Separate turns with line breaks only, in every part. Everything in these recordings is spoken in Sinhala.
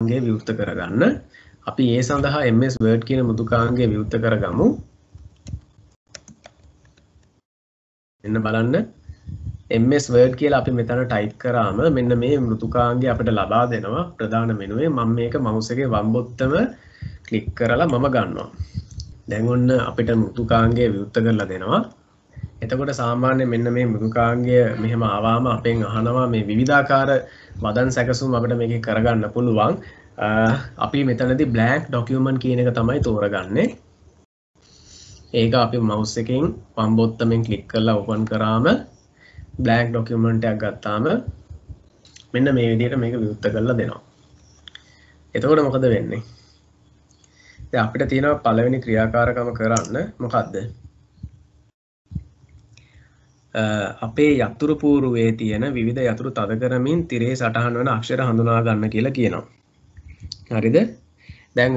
මෘදුකාංගය විවෘත කරගන්න. අපි ඒ සඳහා MS Word කියන මෘදුකාංගය විවෘත කරගමු. මෙන්න බලන්න MS Word කියලා අපි මෙතන ටයිප් කරාම මෙන්න මේ මෘදුකාංගය අපිට ලබා දෙනවා ප්‍රධාන මෙනුවේ මම මේක මවුස් එකේ වම් බොත්තම ක්ලික් කරලා මම ගන්නවා. දැන් ඔන්න අපිට මෘදුකාංගය විවෘත කරලා දෙනවා. එතකොට සාමාන්‍ය මෙන්න මේ මෘදුකාංගය මෙහෙම ආවාම අපෙන් අහනවා මේ විවිධාකාර වදන් සැකසුම් අපිට මේකේ කරගන්න පුළුවන්. අපි මෙතනදී blank document කියන එක තමයි තෝරගන්නේ. ඒක අපි මවුස් එකෙන් වම් බොත්තමෙන් ක්ලික් කරලා ඕපන් කරාම බ්ලෑන්ක් ඩොකියුමන්ට් එකක් ගත්තාම මෙන්න මේ විදිහට මේක විවෘත කරලා දෙනවා. එතකොට මොකද වෙන්නේ? දැන් අපිට තියෙනවා පළවෙනි ක්‍රියාකාරකම කරන්න මොකද්ද? අපේ යතුරු පූරුවේ තියෙන විවිධ යතුරු තද කරමින් තිරේ සටහන් වන අක්ෂර හඳුනා ගන්න කියලා කියනවා. හරිද? දැන්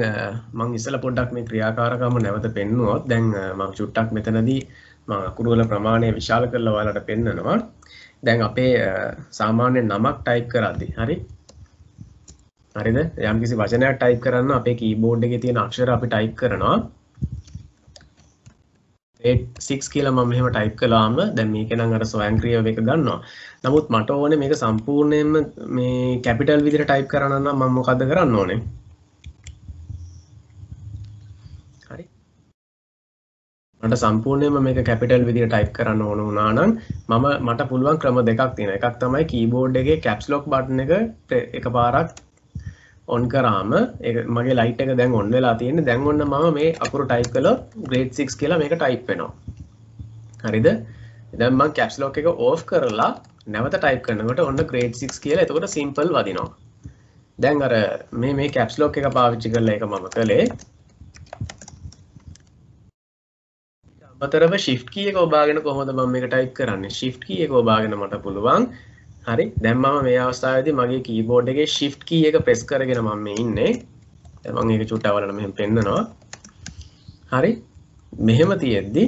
මං ඉස්සලා පොඩ්ඩක් මේ ක්‍රියාකාරකම නැවත පෙන්නුවොත් දැන් මම චුට්ටක් මෙතනදී මම අකුරු වල ප්‍රමාණය විශාල කරලා ඔයාලට පෙන්නනවා. දැන් අපේ සාමාන්‍ය නමක් ටයිප් කරද්දී හරි හරිද යම්කිසි වචනයක් ටයිප් කරන්න අපේ කීබෝඩ් එකේ තියෙන අක්ෂර අපි ටයිප් කරනවා 6 කියලා මම මෙහෙම ටයිප් කළාම දැන් මේක නම් අර ස්වයංක්‍රීයව එක ගන්නවා. නමුත් මට ඕනේ මේක සම්පූර්ණයෙන්ම මේ කැපිටල් විදිහට ටයිප් කරන්න නම් මම මොකද්ද කරන්න ඕනේ? හරි. මට සම්පූර්ණයෙන්ම මේක කැපිටල් විදිහට ටයිප් කරන්න ඕන වුණා නම් මම මට පුළුවන් ක්‍රම දෙකක් තියෙනවා. එකක් තමයි කීබෝඩ් එකේ කැප්ස් ලොක් බටන් එක එකපාරක් ඔන් කරාම මගේ ලයිට් එක දැන් ඔන් වෙලා තියෙන්නේ. දැන් ඔන්න මම මේ අකුරු ටයිප් කළොත් grade 6 කියලා මේක ටයිප් වෙනවා. හරිද? දැන් මම caps lock එක off කරලා නැවත ටයිප් කරනකොට ඔන්න grade 6 කියලා එතකොට simple වදිනවා. දැන් අර මේ මේ caps lock එක පාවිච්චි කරලා ඒක මම කළේ. අමතරව shift key එක ඔබාගෙන කොහොමද මම මේක ටයිප් කරන්නේ? shift key එක ඔබාගෙන මට පුළුවන්. හරි. දැන් මම මේ අවස්ථාවේදී මගේ කීබෝඩ් එකේ shift key එක press කරගෙන මම මේ ඉන්නේ. දැන් මම ඒක චුට්ටක් වලට මෙහෙම පෙන්නනවා. හරි. මෙහෙම තියෙද්දි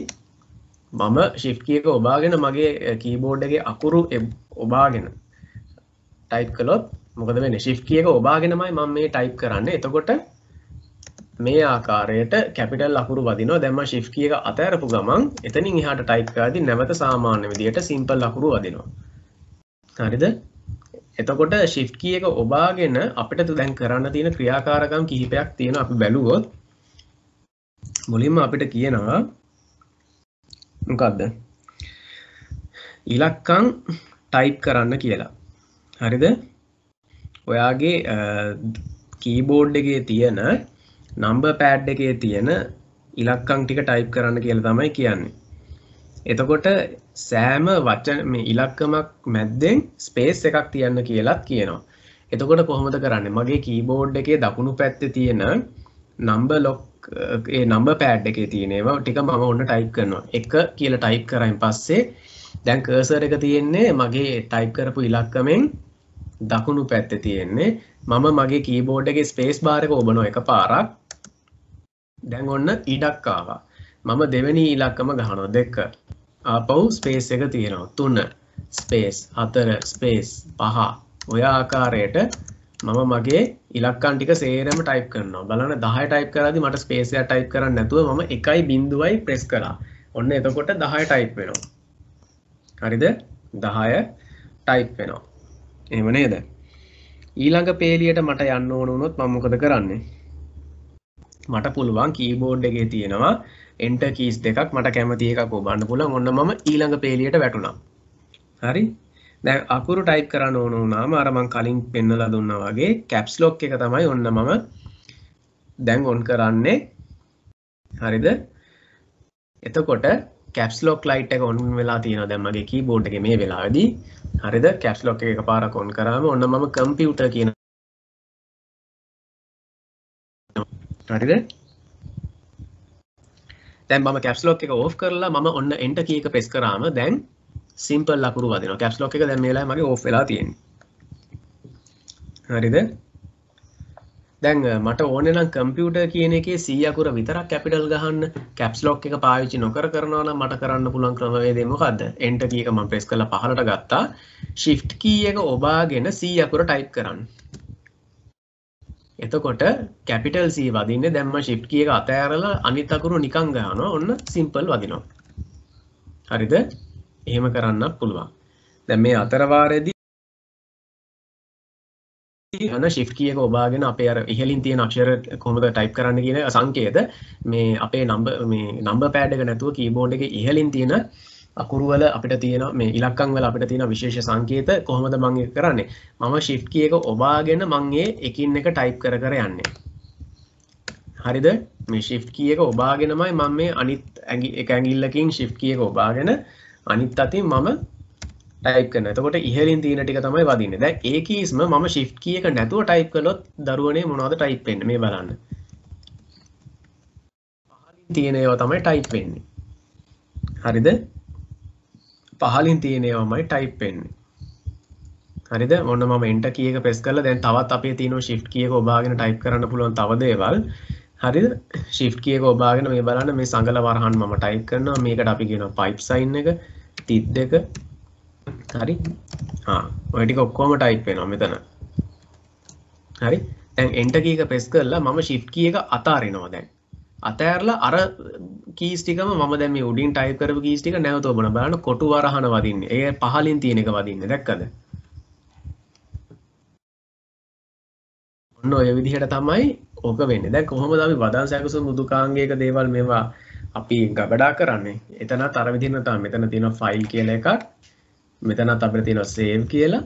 මම shift key එක ඔබාගෙන මගේ කීබෝඩ් එකේ අකුරු ඔබාගෙන ටයිප් කළොත් මොකද වෙන්නේ? shift key එක ඔබාගෙනමයි මම මේ ටයිප් කරන්නේ. එතකොට මේ ආකාරයට කැපිටල් අකුරු වදිනවා. දැන් මම shift key එක අතහැරපු ගමන් එතනින් එහාට ටයිප් කරද්දී නැවත සාමාන්‍ය විදියට simple අකුරු වදිනවා. හරිද? එතකොට shift key එක ඔබාගෙන අපිට දැන් කරන්න තියෙන ක්‍රියාකාරකම් කිහිපයක් තියෙනවා අපි බැලුවොත්. මුලින්ම අපිට කියනවා මොකද්ද? ඉලක්කම් ටයිප් කරන්න කියලා. හරිද? ඔයාගේ කීබෝඩ් එකේ තියෙන නම්බර් පෑඩ් එකේ තියෙන ඉලක්කම් ටික ටයිප් කරන්න කියලා තමයි කියන්නේ. එතකොට සෑම වචන මේ ඉලක්කමක් මැද්දෙන් ස්පේස් එකක් තියන්න කියලත් කියනවා. එතකොට කොහොමද කරන්නේ? මගේ කීබෝඩ් එකේ දකුණු පැත්තේ තියෙන නම්බර් ලොක් ඒ නම්බර් පෑඩ් එකේ තියෙන ඒවා ටික මම ඔන්න ටයිප් කරනවා. 1 කියලා ටයිප් කරායින් පස්සේ දැන් කර්සර් එක තියෙන්නේ මගේ ටයිප් කරපු ඉලක්කමෙන් දකුණු පැත්තේ තියෙන්නේ. මම මගේ කීබෝඩ් එකේ ස්පේස් බාර් එක ඔබනවා එකපාරක්. දැන් ඔන්න ඉඩක් ආවා. මම දෙවෙනි ඉලක්කම ගහනවා දෙක. ආපහු ස්පේස් එක තියෙනවා. තුන. ස්පේස් හතර. ස්පේස් පහ. ඔය ආකාරයට මම මගේ ඉලක්කම් ටික සේරම ටයිප් කරනවා. බලන්න 10 ටයිප් කරද්දි මට ස්පේස් එක ටයිප් කරන්න නැතුව මම 1.0යි ප්‍රෙස් කළා. ඔන්න එතකොට 10 ටයිප් වෙනවා. හරිද? 10 ටයිප් වෙනවා. එහෙම නේද? ඊළඟ පේලියට මට යන්න ඕන වුණොත් මම මොකද කරන්නේ? මට පුළුවන් කීබෝඩ් එකේ තියෙනවා එන්ටර් කීස් දෙකක් මට කැමති එකක් ඔබන්න පුළුවන්. ඔන්න මම ඊළඟ පේලියට වැටුණා. හරි? දැන් අකුරු ටයිප් කරන්න ඕන වුණාම අර මං කලින් පෙන්නලා දුන්නා වගේ කැප්ස් ලොක් එක තමයි ඔන්න මම දැන් ඔන් කරන්නේ. හරිද? එතකොට කැප්ස් ලොක් ලයිට් එක ඔන් වෙලා තියෙනවා දැන් මගේ කීබෝඩ් එකේ මේ වෙලාවේදී. හරිද? කැප්ස් ලොක් එක එකපාරක් ඔන් කරාම ඔන්න මම කම්පියුටර් කියන හරිද? දැන් මම කැප්ස් ලොක් එක ඕෆ් කරලා මම ඔන්න එන්ටර් කී එක ප්‍රෙස් කරාම දැන් සිම්පල් ලකුණු වදිනවා. කැප්ස් ලොක් එක දැන් මේ වෙලාවේ මගේ ඕෆ් වෙලා තියෙන්නේ. හරිද? දැන් මට ඕනේ නම් කම්පියුටර් කියන එකේ C අකුර විතරක් කැපිටල් ගහන්න කැප්ස් ලොක් එක පාවිච්චි නොකර කරනවා නම් මට කරන්න පුළුවන් ක්‍රමවේදය මොකද්ද? එන්ටර් කී එක මම ප්‍රෙස් කරලා පහළට ගත්තා. shift key එක ඔබාගෙන C අකුර ටයිප් කරන්න. එතකොට කැපිටල් C වදින්නේ දැම්ම shift key එක අතෑරලා අනිත් අකුරු නිකන් ගහනවා ඔන්න simple වදිනවා. හරිද? එහෙම කරන්නත් පුළුවන්. දැන් මේ අතරවාරයේදී යන shift key එක ඔබාගෙන අපේ අර ඉහළින් තියෙන අක්ෂර කොහොමද type කරන්න කියන සංකේත. මේ අපේ number මේ number pad එක නැතුව keyboard එකේ ඉහළින් තියෙන අකුරු වල අපිට තියෙන මේ ඉලක්කම් වල අපිට තියෙන විශේෂ සංකේත කොහොමද මම ඒක කරන්නේ මම shift key එක ඔබාගෙන මම ඒ එකින් එක type කර කර යන්නේ හරිද මේ shift key එක ඔබාගෙනමයි මම මේ අනිත් එක ඇඟිල්ලකින් shift key එක ඔබාගෙන අනිත් අතින් මම ටයිප් කරන. එතකොට ඉහළින් තියෙන ටික තමයි වදින්නේ. දැන් ඒ කීස්ම මම shift key එක නැතුව ටයිප් කළොත් දරුවනේ මොනවද ටයිප් වෙන්නේ මේ බලන්න. පහළින් තියෙන ඒවා තමයි ටයිප් වෙන්නේ. හරිද? පහලින් තියෙන ඒවාමයි ටයිප් වෙන්නේ. හරිද? ඔන්න මම enter key එක press කරලා දැන් තවත් අපේ තියෙන shift key එක ඔබාගෙන ටයිප් කරන්න පුළුවන් තව දේවල්. හරිද? shift key එක ඔබාගෙන මේ බලන්න මේ සංගල වරහන් මම ටයිප් කරනවා. මේකට අපි කියනවා pipe sign එක, තිත් දෙක. හරි? ආ ඔය ටික ඔක්කොම ටයිප් වෙනවා මෙතන. හරි? දැන් enter key එක press කරලා මම shift key එක අතාරිනවා දැන්. අතෑරලා අර කීස් ටිකම මම දැන් මේ උඩින් ටයිප් කරපු කීස් ටික නැවත ඔබන බලන්න කොටු වරහන වදින්නේ. ඒ පහලින් තියෙන එක වදින්නේ. දැක්කද? ඔන්න ඔය විදිහට තමයි ඕක වෙන්නේ. දැන් කොහොමද අපි වදන් සැකසුම් මෘදුකාංගයක දේවල් මේවා අපි ගබඩා කරන්නේ? එතනත් අර විදිහට තමයි. මෙතන තියෙනවා ෆයිල් කියලා එකක්. මෙතනත් අපිට තියෙනවා save කියලා.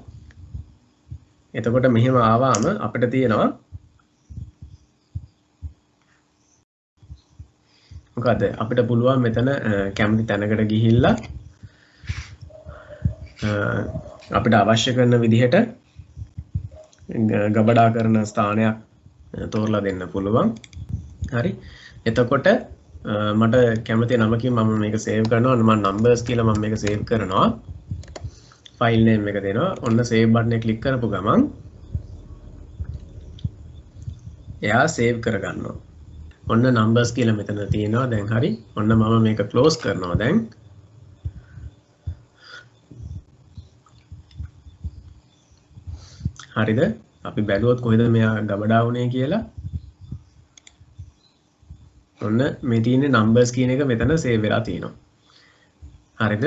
එතකොට මෙහෙම ආවාම අපිට තියෙනවා මොකද අපිට පුළුවන් මෙතන කැමති තැනකට ගිහිල්ලා අපිට අවශ්‍ය කරන විදිහට ගබඩා කරන ස්ථානයක් තෝරලා දෙන්න පුළුවන්. හරි. එතකොට මට කැමති නමකින් මම මේක සේව් කරනවා. මම නම්බර්ස් කියලා මම මේක සේව් කරනවා. ෆයිල් නේම් එක දෙනවා. ඔන්න සේව් බටන් එක ක්ලික් කරපු ගමන් එයා සේව් කරගන්නවා. ඔන්න නම්බර්ස් කියලා මෙතන තියෙනවා. දැන් හරි. ඔන්න මම මේක ක්ලෝස් කරනවා දැන්. හරිද? අපි බැලුවොත් කොහෙද මෙයා ගබඩා වුණේ කියලා? ඔන්න මේ තියෙන්නේ නම්බර්ස් කියන එක මෙතන සේව් වෙලා තියෙනවා. හරිද?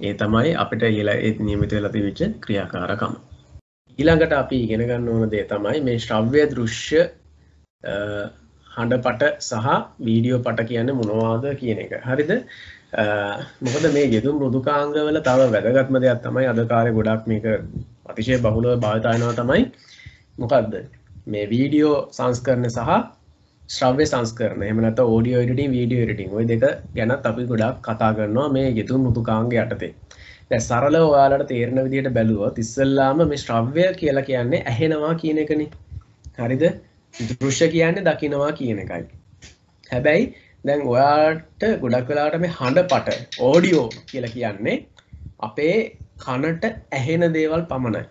ඒ තමයි අපිට ඊළඟ ඒ නියමිත වෙලා තිබිච්ච ක්‍රියාකාරකම. ඊළඟට අපි ඉගෙන ගන්න ඕන දේ තමයි මේ ශ්‍රව්‍ය දෘශ්‍ය හඬපට සහ වීඩියෝ පට කියන්නේ මොනවාද කියන එක. හරිද? මොකද මේ යෙදුම් මෘදුකාංගවල තව වැදගත්ම දෙයක් තමයි අද කාලේ ගොඩක් මේක අතිශය බහුලව භාවිත වෙනවා තමයි මොකද්ද? මේ වීඩියෝ සංස්කරණ සහ ශ්‍රව්‍ය සංස්කරණ. එහෙම නැත්නම් ඔඩියෝ එඩිටිං, වීඩියෝ එඩිටිං. ওই දෙක ගැනත් අපි ගොඩක් කතා කරනවා මේ යෙදුම් මෘදුකාංග යටතේ. දැන් සරලව ඔයාලට තේරෙන විදිහට බැලුවොත් ඉස්සෙල්ලාම මේ ශ්‍රව්‍ය කියලා කියන්නේ ඇහෙනවා කියන එකනේ. හරිද? දෘශ්‍ය කියන්නේ දකිනවා කියන එකයි. හැබැයි දැන් ඔයාට ගොඩක් වෙලාවට මේ හඬ පට ඕඩියෝ කියලා කියන්නේ අපේ කනට ඇහෙන දේවල් පමණයි.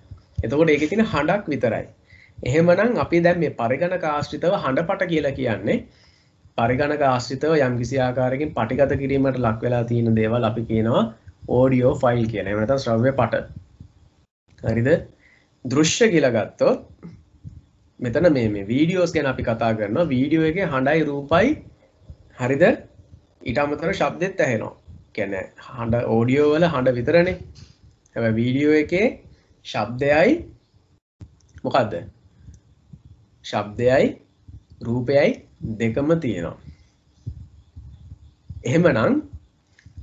එතකොට ඒකේ තියෙන හඬක් විතරයි. එහෙමනම් අපි දැන් මේ පරිගණක ආශ්‍රිතව හඬ පට කියලා කියන්නේ පරිගණක ආශ්‍රිතව යම්කිසි ආකාරයකින් පටිගත කිරීමට ලක් වෙලා තියෙන දේවල් අපි කියනවා ඕඩියෝ ෆයිල් කියලා. එහෙම නැත්නම් ශ්‍රව්‍ය පට. හරිද? දෘශ්‍ය කියලා ගත්තොත් මෙතන මේ මේ වීඩියෝස් ගැන අපි කතා කරනවා. වීඩියෝ එකේ හඬයි රූපයි. හරිද? ඊට අමතරව ශබ්දෙත් ඇහෙනවා. කියන්නේ හඬ ඕඩියෝ වල හඬ විතරනේ. හැබැයි වීඩියෝ එකේ ශබ්දයයි මොකද්ද? ශබ්දයයි රූපයයි දෙකම තියෙනවා. එහෙමනම්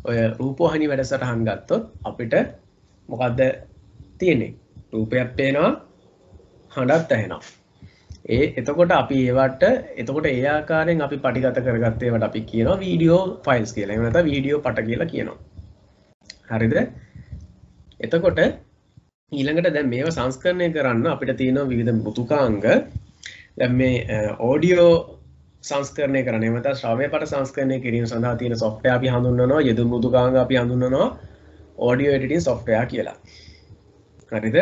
ඔය රූපෝහනි වැඩසටහන් ගත්තොත් අපිට මොකද්ද තියෙන්නේ? රූපයක් පේනවා හඬත් ඇහෙනවා. ඒ එතකොට අපි ඒවට එතකොට ඒ ආකාරයෙන් අපි පටිගත කරගත්තේ ඒවට අපි කියනවා වීඩියෝ ෆයිල්ස් කියලා. එහෙම නැත්නම් වීඩියෝ පට කියලා කියනවා. හරිද? එතකොට ඊළඟට දැන් මේව සංස්කරණය කරන්න අපිට තියෙනවා විවිධ මෘදුකාංග. දැන් මේ ඔඩියෝ සංස්කරණය කරන්න එහෙම නැත්නම් ශ්‍රව්‍ය පට සංස්කරණය කිරීම සඳහා තියෙන software අපි හඳුන්වනවා යෙදුම් මෘදුකාංග අපි හඳුන්වනවා audio editing software කියලා. හරිද?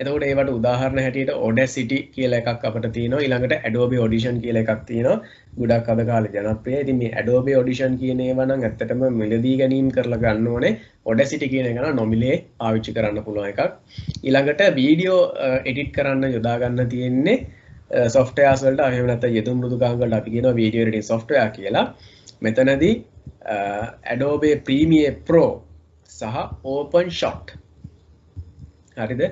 එතකොට ඒවට උදාහරණ හැටියට Audacity කියලා එකක් අපිට තියෙනවා. ඊළඟට Adobe Audition කියලා එකක් තියෙනවා. ගොඩක් අද කාලේ ජනප්‍රියයි ඉතින් මේ Adobe Audition කියන ඒවා නම් ඇත්තටම මිලදී ගැනීම කරලා ගන්න ඕනේ. Audacity කියන එක නම් නොමිලේ පාවිච්චි කරන්න පුළුවන් එකක්. ඊළඟට වීඩියෝ එඩිට් කරන්න යොදා ගන්න තියෙන්නේ සොෆ්ටයාස්වලට අහමනත යෙතුම් මෘදුකාංගලට අපි කියන වීඩියෝඩින් සොෆ්ටයා කියලා. මෙතනදී ඇඩෝබේ ප්‍රීමිය ප්‍රෝ සහ ඕපන් ෂොට් හරිද?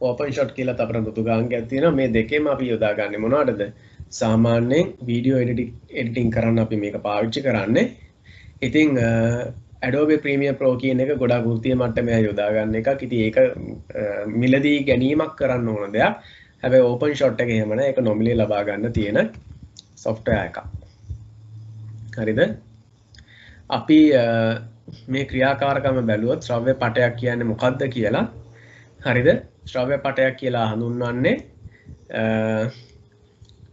ඕපන් ෂොට් කියලා අපට මෘදුකාංග ඇතින මේ දෙකෙම අපි යොදාගන්න මොනාටද සාමාන්‍යයෙන් වීඩියෝ එඩිටිං කරන්න අපි මේක පාවිච්චි කරන්නේ. ඉතිං ඇඩෝබේ ප්‍රීමිය ප්‍රෝ කියන එක ගොඩා ගෘතිය මට්ටමය යොදාගන්න එක ඉති ඒක මිලදී ගැනීමක් කරන්න ඕන දෙයක්. හැබැ ඕපන් ෂොට් එක හෙමන එක නොමිලි ලබාගන්න තියෙන සොෆ්ටය එක හරිද? අපි මේ ක්‍රියාකාරකම බැලුවත් ශ්‍රව්‍ය පටයක් කියන්න මොකක්ද කියලා. හරිද? ශ්‍රව්‍ය පටයක් කියලා හඳුන්වන්නේ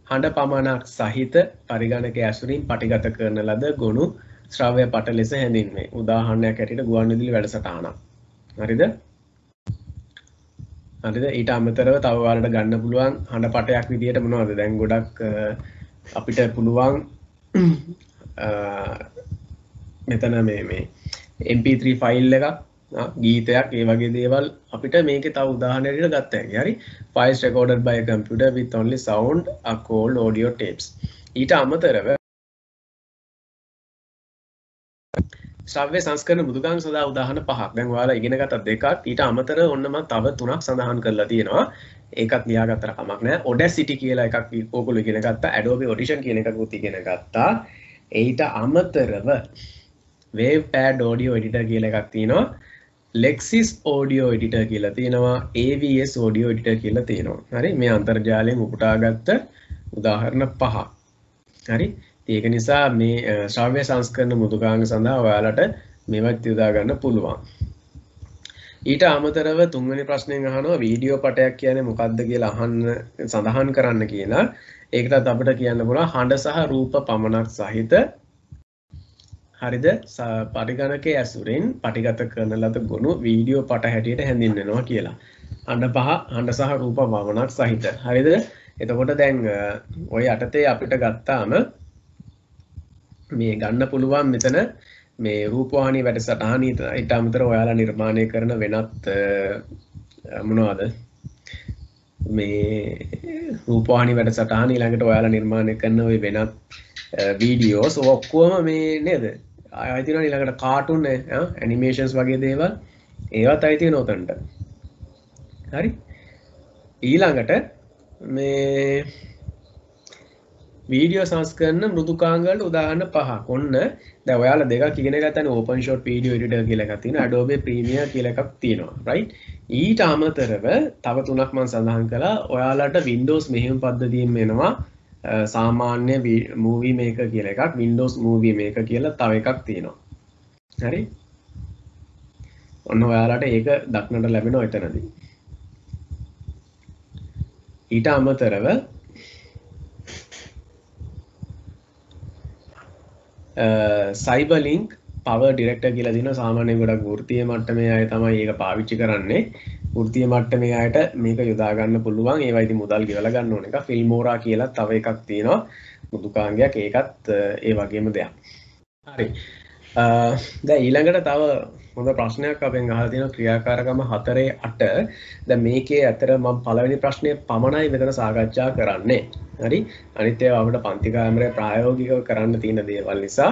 හඬ පමණක් සහිත පරිගණක ඇසුරින් පටිගත කරන ලද ගොුණු ශ්‍රව්‍ය පට ලෙස හැඳින්වේ. උදාහරණයක් ඇයට ගුවන්විදිලි වැඩසටාන හරිද? හරිද? ඊට අමතරව තවවාලට ගන්න පුළුවන් හඬ පටයක් විදියට මොනවද? දැන් ගොඩක් අපිට පුළුවන් මෙතන මේ මේ MP3 ෆයිල් එකක් ගීතයක් ඒ වගේ දේවල් අපිට මේක තව උදාහරණයකට ගත්ත හැකි. හරි? files recorded by a computer with only sound are called audio tapes. ඊට අමතරව ශ්‍රව්‍ය සංස්කරන බුදුගම් සඳහා උදාහරණ පහක්. දැන් ඔයාලා ඉගෙන ගත්ත දෙකක්. ඊට අමතර ඔන්නම තව තුනක් සඳහන් කරලා තියෙනවා. ඒකත් ලියාගත්තට කමක් නැහැ. Audacity කියලා එකක් ඕගොල්ලෝ ඉගෙන ගත්තා. Adobe Audition කියන එකකුත් ඉගෙන ගත්තා. ඊට අමතරව Wavepad Audio Editor කියලා එකක් තියෙනවා. Lexis Audio Editor කියලා තියෙනවා AVS Audio Editor කියලා තියෙනවා හරි මේ අන්තර්ජාලයෙන් උපුටාගත්ත උදාහරණ පහ හරි ඒක නිසා මේ ශ්‍රව්‍ය සංස්කරණ මුදුකාංග සඳහා ඔයාලට මේවත් යොදා ගන්න පුළුවන්. ඊට අමතරව තුන්වෙනි ප්‍රශ්නයෙන් අහනවා වීඩියෝ පටයක් කියන්නේ මොකක්ද කියලා අහන්න සඳහන් කරන්න කියලා. ඒකටත් අපිට කියන්න පුළුවන් හඬ සහ රූප පමණක් සහිත හරිද පරිගණකයේ ඇසුරෙන් පටිගත කරන ලද ගොනු වීඩියෝ පට හැටියට හැඳින්වෙනවා කියලා. හඬ පහ හඬ සහ රූප පමණක් සහිත. හරිද? එතකොට දැන් ඔය යටතේ අපිට ගත්තාම මේ ගන්න පුළුවන් මෙතන මේ රූපවාහිනී වැඩසටහන ඊට අමතර ඔයාලා නිර්මාණය කරන වෙනත් මොනවද මේ රූපවාහිනී වැඩසටහන ඊළඟට ඔයාලා නිර්මාණය කරන ওই වෙනත් වීඩියෝස් ඔක්කොම මේ නේද ආයෙ තියෙනවා ඊළඟට කාටුන් ඇනිමේෂන්ස් වගේ දේවල්. ඒවත් අයිති වෙන උතන්ට. හරි? ඊළඟට මේ වීඩියෝ සංස්කරන මෘදුකාංගලට උදාහරණ පහක්. ඔන්න දැන් ඔයාලා දෙකක් ඉගෙන ගත්තනේ ඕපන් ෂොට් වීඩියෝ එඩිටර් කියලා එකක් තියෙනවා Adobe Premiere කියලා එකක් තියෙනවා right? ඊට අමතරව තව තුනක් මම සඳහන් කළා. ඔයාලට Windows මෙහෙයුම් පද්ධතියෙන් එනවා සාමාන්‍ය මූවී මේකර් කියලා එකක් Windows Movie Maker කියලා තව එකක් තියෙනවා. හරි? ඔන්න ඔයාලට ඒක දක්නට ලැබෙනවා එතනදී. ඊට අමතරව සයිබලිංක් පව ඩිරෙක්ට කියල දින සාමානය ගොඩක් ෘතිය මට්ටමේ අය තමයි ඒක පාවිච්චි කරන්නේ. ෘතිය මට්ටමේ අයට මේක යුදාගන්න පුළුවන්. ඒවයිති මුදල් ගෙවල ගන්න ඕන එක. ෆිල්මෝරා කියලා තව එකක් තියෙනවා. මුදුකාංගයක් ඒකත් ඒ වගේම දෙයක්. හරි. ද ඊළඟට තව හොඳ ප්‍රශ්නයක් අපෙන් අහලා තියෙන ක්‍රියාකාරකම හතරේ අට. දැන් මේකේ ඇතර මම පළවෙනි ප්‍රශ්නය පමණයි මෙතන සාකච්ඡා කරන්නේ. හරි? අනිත් ඒවා අපිට පන්ති කාමරේ ප්‍රායෝගිකව කරන්න තියෙන දේවල් නිසා.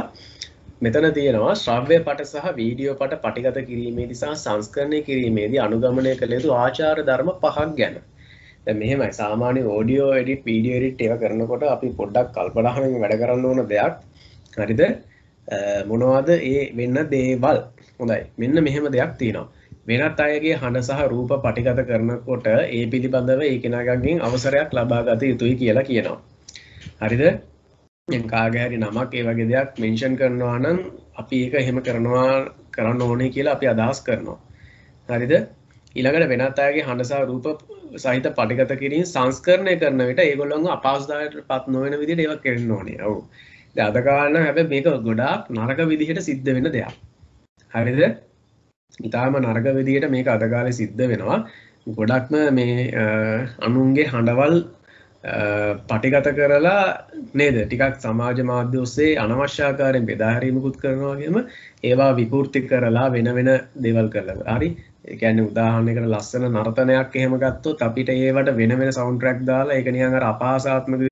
මෙතන තියෙනවා ශ්‍රව්‍ය පට සහ වීඩියෝ පට පටිගත කිරීමේදී සහ සංස්කරණය කිරීමේදී අනුගමනය කළ යුතු ආචාර ධර්ම පහක් ගැන. දැන් මෙහෙමයි. සාමාන්‍ය ඕඩියෝ එඩිට් වීඩියෝ එඩිට් ඒවා කරනකොට අපි පොඩ්ඩක් කල්පනාවෙන් වැඩ කරන්න ඕන දෙයක්. හරිද? මොනවද ඒ වෙන්න දේවල්? හොඳයි. මෙන්න මෙහෙම දෙයක් තියෙනවා. වෙනත් අයගේ හඬ සහ රූප පටිගත කරනකොට ඒ පිළිබඳව ඒ කෙනාගගෙන් අවසරයක් ලබා ගත යුතුයි කියලා කියනවා. හරිද? කාගහැරි නමක් ඒ වගේ දෙයක් මෙන්ෂන් කරනවා නම් අපි ඒක එහෙම කරනවා කරන්න ඕනේ කියලා අපි අදහස් කරනවා හරිද ඊළඟට වෙනත් අයගේ හඬසා රූප සහිත පටිගත කිරීම සංස්කරණය කරන විට ඒගොල්ලොන්ව අපහසුතාවයට පත් නොවන විදිහට ඒවා කරන්න ඕනේ. ඔව්. අද කාලන හැබැයි මේක ගොඩාක් නරක විදිහට සිද්ධ වෙන දෙයක්. හරිද? ඉතාලම නරක විදිහට මේක අද කාලේ සිද්ධ වෙනවා. ගොඩක්ම මේ අනුන්ගේ හඬවල් පටිගත කරලා නේද? ටිකක් සමාජ මාධ්‍ය ඔස්සේ අනවශ්‍යාකාරයෙන් බෙදාහැරීමකුත් කරනවාගේම ඒවා විකෘති කරලා වෙන වෙන දේවල් කරලා. හරි? එකන්න උදාහනකට ලස්සන නර්තනයක් එහෙම ගත්තොත් අපිට ඒවට වෙන වෙන සෞන්ටරක් දාලා එක නියඟ අපහසාත්මක